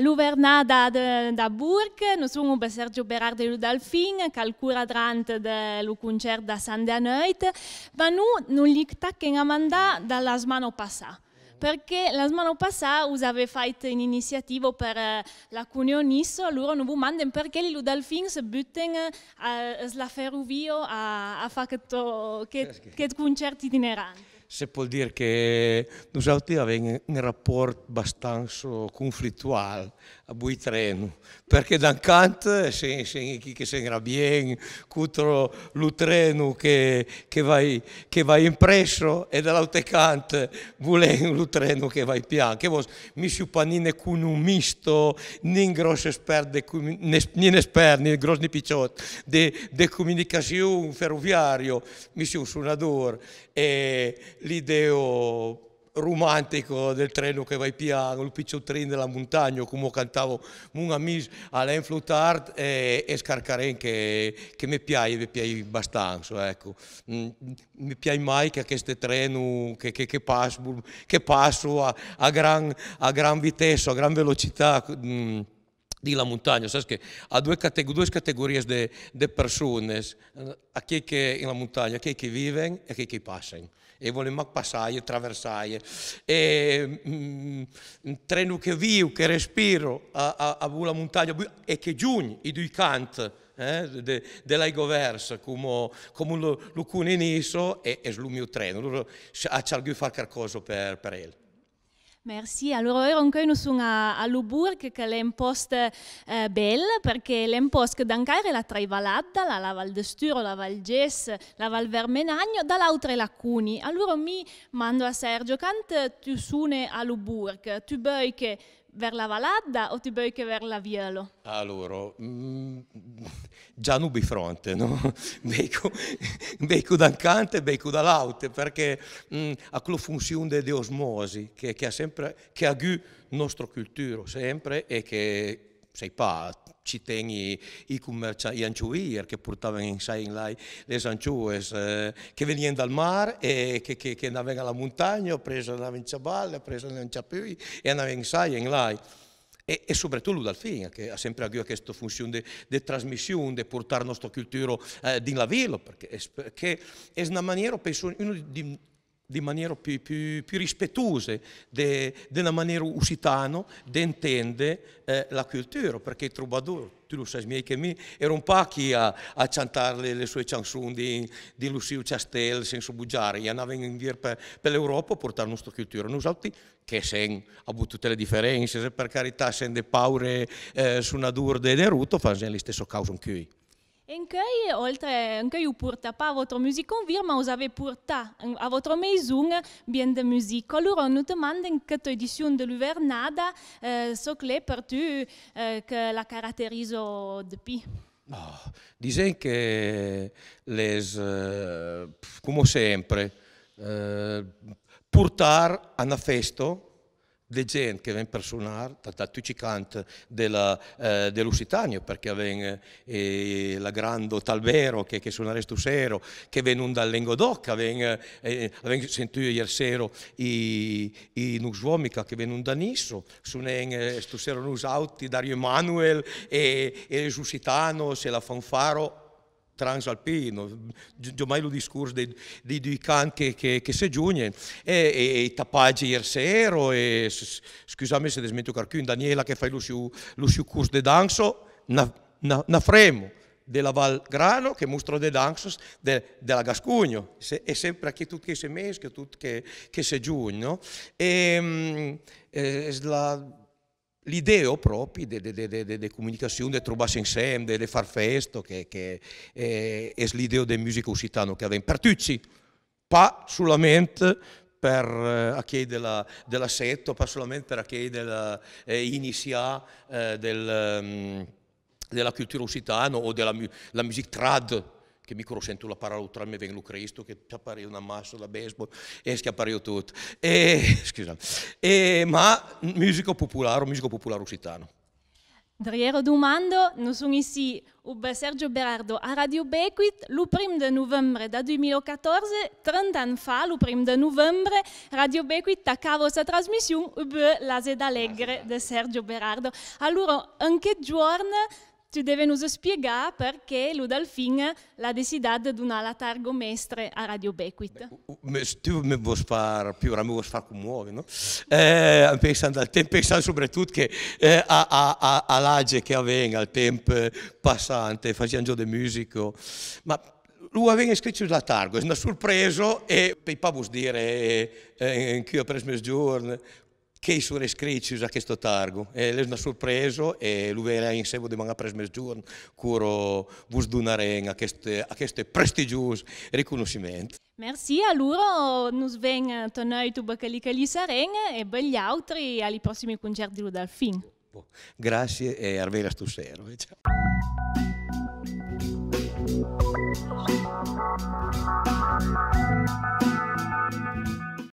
L'uvernada da, da Burg, siamo per Sergio Berardo e Ludalfin, che al curadrante del concerto da Sande Noite, ma noi non li tacchiamo a mandare dalla smano passata perché la settimana passata aveva fatto un'iniziativa per eh, la Cunionissa, loro non vi mandano perché i Ludalfin si buttano alla ferrovia a, a fare questo concerto itinerante se può dire che noi abbiamo un rapporto abbastanza conflittuale a bui treno, perché da un canto c'è chi che si arrabbia contro il treno che, che, va, che va impresso e dall'altro canto vuole il treno che va piano. Che vos mi si panine con un misto, né grossi esperti, né esperti, né grossi né picciotti, di comunicazione ferroviario, mi si un suonatore e l'idea romantico del treno che va piano, il picciottrin della montagna, come cantavo un amico all'Enflutard e, e Scarcaren che, che mi piace, mi piace abbastanza, ecco. Mm, mi piace mai che questo treno che, che, che passo, che passo a, a, gran, a gran vitessa, a gran velocità, mm, di la montagna, sai che ha due, categor due categorie di persone, a chi che in la montagna, a chi che vivono e a chi che passano e vogliamo passare, attraversare. E mm, un treno che vivo, che respiro a, a, a montagna e che giugno i due canti eh, de, come, come lo, lo cuniniso e, e il mio treno. Ha cercato di fare qualcosa per, per lui. Merci. Allora, ora siamo a, a Luburg, che è un posto eh, bello, perché è un posto che d'ancaire la Traivalada, la, la Val de Sturo, la Val Gess, la Val Vermenagno, dall'altra la Cuni. Allora mi mando a Sergio, quando tu suoni a Luburg, tu vuoi che ver la Valadda o ti vuoi che ver la Vielo? Allora, mm, già non bifronte, no? Becco, becco da un canto e becco dall'altro, perché mm, ha quella funzione di osmosi che, che ha sempre, che ha nostro cultura sempre e che sei pa ci teni i commercianti, gli anciovier che portavano in sé in là le ancioes eh, che venivano dal mare e che, che, che andavano alla montagna, preso andavano in ciaballe, preso andavano in ciapui e andavano in sé in là. E, e soprattutto l'Udalfina, che ha sempre avuto questa funzione di trasmissione, di portare la nostra cultura eh, in la villa, perché, perché è una maniera, penso, uno di di maniera più, più, più rispettosa della maniera usitana di intendere eh, la cultura, perché il troubadour, tu lo sai miei che mi, era un po' chi a, a cantare le, sue canzoni di, di Lucio Chastel senza bugiare, andavano in giro per, per l'Europa a portare la nostra cultura. Noi altri, che sen, avuto tutte le differenze, per carità, sen de paure eh, su una dur de deruto, fanno le stesse cause anche Encore, outre que vous portez pas votre musique en vire, mais vous avez à votre maison bien de musique. Alors, nous demande en quelle édition de l'Uvernada eh, ce euh, clé pour tu euh, la caractérise depuis. Oh, ah, disons que les eh, comme sempre euh, à la festo. De gente che viene per suonare, da tutti i canti eh, dell'Usitanio, perché aveva eh, la grande Talvero che, che suona resto sero, che viene dal Lengodoc, aveva eh, sentito ieri sera i, i Nusvomica che viene da Nisso, suonano eh, stasera Nus Auti, Dario Emanuel e, e Susitano, se la fanfaro, transalpino, già mai lo discorso dei, dei due canti che, che, che si giungono, e, e, i tappaggi ieri sera, e scusami se desmento qualcuno, Daniela che fa lo suo, suo corso di danzo, na, fremo della Val Grano che mostra de danzos de, della Gascugno. E sempre anche tutti che si meschi, tutti che, che si giungono e um, eh, la l'idea proprio di comunicazione, di trovarsi insieme, di far festo, che, che è, è l'idea del musica occitano che abbiamo per tutti, pas solamente per eh, chi della, della setto, pas solamente per chi della eh, iniziare eh, del, um, della cultura occitana o della la musica trad, che mi sento la parola tra me vengo Cristo, che appare una massa da baseball e schiappare tutto. E, scusa, e, ma musica popolare, musica popolare occitano. Driero domando, noi sono ici con Sergio Berardo a Radio Bequit, il primo di novembre da 2014, 30 anni fa, il primo di novembre, Radio Bequit attaccava questa trasmissione per la Seda Allegre di Sergio Berardo. Allora, in che giorno nos spiegare perché Ludalfin l'ha deciso di donare la targo mestre a Radio Bequit. Tu mi vuoi fare, più mi vuoi fare commuovere, no? Eh, pensando al tempo, pensando soprattutto che eh, a, a, a, all'age che aveva, al tempo passante, facendo giù di musica, ma lui aveva scritto la targo, è una sorpresa e poi pas dire eh, che ho preso giorni che i suoi scritti a questo targo. È una sorpresa e lui verrà in seguito di domani a presmesgiorno curo vos donare a questo prestigioso riconoscimenti. Merci a loro, nos ven tonoi tu bacalicali saren e belli altri ai prossimi concerti di Dalfin. Grazie e arvela stu sero. Ciao.